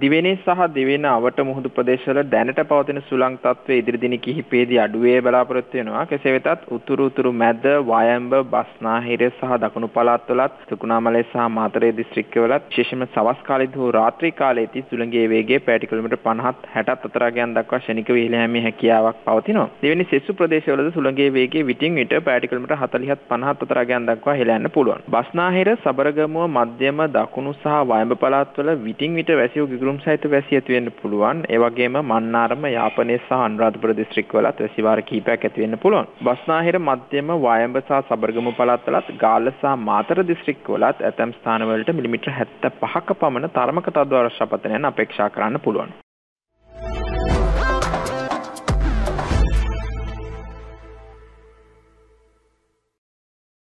දිවෙනේ සහ දිවෙන අවට මුහුදු ප්‍රදේශවල දැනට පවතින සුළං තත්ත්වය ඉදිරි දින කිහිපයේදී අඩුවේ බලාපොරොත්තු වෙනවා. කෙසේ වෙතත් උතුරු උතුරු මැද වයඹ බස්නාහිර සහ දකුණු පළාත්වලත් තුකුණාමලය සහ මාතරේ දිස්ත්‍රික්කවලත් විශේෂයෙන්ම සවස් කාලයේදී හෝ රාත්‍රී කාලයේදී සුළඟේ වේගය පැයට කිලෝමීටර් 50 60ත් අතර ගයන් දක්වා ෂණිකව ඉහළ යෑමේ හැකියාවක් පවතිනවා. දෙවෙනි සෙසු ප්‍රදේශවලද සුළඟේ වේගය විටින් විට පැයට කිලෝමීටර් 40ත් 50ත් අතර ගයන් දක්වා ඉහළ යන්න පුළුවන්. බස්නාහිර සබරගමුව මධ්‍යම දකුණු සහ වයඹ පළාත්වල විටින් විට වැසියෝ ගිගුරුම් සහිත වැසි ඇති වෙන්න පුළුවන්. ඒ වගේම මන්නාරම යාපනයේ සහ අනුරාධපුර දිස්ත්‍රික්කවලත් වැසි වාර කිහිපයක් ඇති වෙන්න පුළුවන්. බස්නාහිර මධ්‍යම වයඹ සහ සබරගමු පළාත්වලත් ගාල්ල සහ මාතර දිස්ත්‍රික්කවලත් ඇතැම් ස්ථානවලට මිලිමීටර් 75ක පමණ තරමක තද වර්ෂපාතනයන් අපේක්ෂා කරන්න පුළුවන්.